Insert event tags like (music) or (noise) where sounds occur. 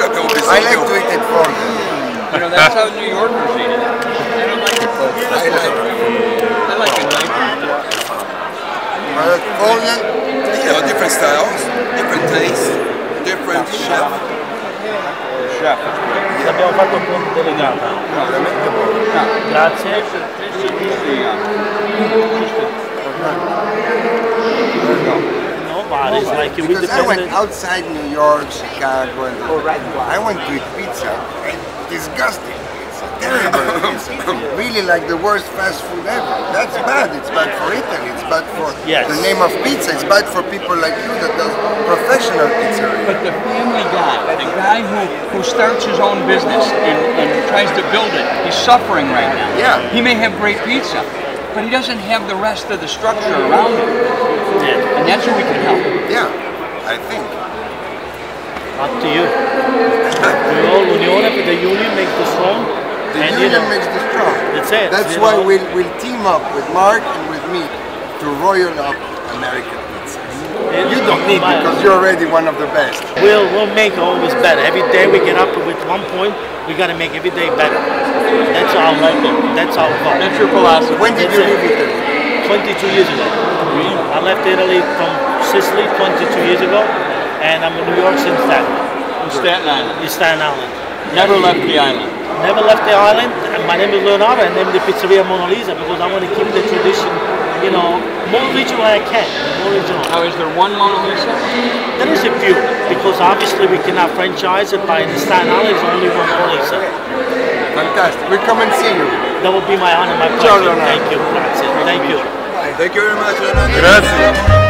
Sicuramente ora abbiamo I like bisogno. to eat it for. You know, that's how New Yorkers eat it. I don't like it, but I like I like it nice. Uh, foglie, you know, different styles, different tastes, different chef. Chef. Abbiamo fatto un po' delegata. veramente buono. Grazie. No, but it's like we Because I went outside New York, Chicago, and oh, I went to eat pizza. and Disgusting pizza, terrible (laughs) pizza. Really like the worst fast food ever. That's bad. It's bad for Italy. It's bad for Yes. the name of pizza. It's bad for people like you that does professional pizzeria. But the family guy, the guy who, who starts his own business and, and tries to build it, he's suffering right now. Yeah. He may have great pizza, but he doesn't have the rest of the structure around him. Yeah, And that's who we can help. Yeah, I think. up to you. We all unione, the union makes the strong. The and you union know, makes the strong. That's it, That's why know. we'll, we'll team up with Mark and with me to royal up American pizzas. it- You don't need because you're already one of the best. We'll, we'll make always better. Every day we get up with one point, we gotta make every day better. That's our That's our goal. That's your philosophy. When did That's you leave Italy? 22 years ago. I left Italy from Sicily 22 years ago, and I'm in New York since then. In Staten Island. In Staten Island. Never left the island. Never left the island. And my name is Leonardo. And I named the pizzeria Mona Lisa because I want to keep the tradition, you know, more original I can. More original. Now, is there one Mona Lisa? There is a few because obviously we cannot franchise it, by in Staten Island there's only one Mona Lisa. Fantastic. We'll come and see you. That would be my honor, my Ciao, pleasure. Leonardo. Thank you. Grazie. Thank you. Thank you very much, Leonardo. Grazie.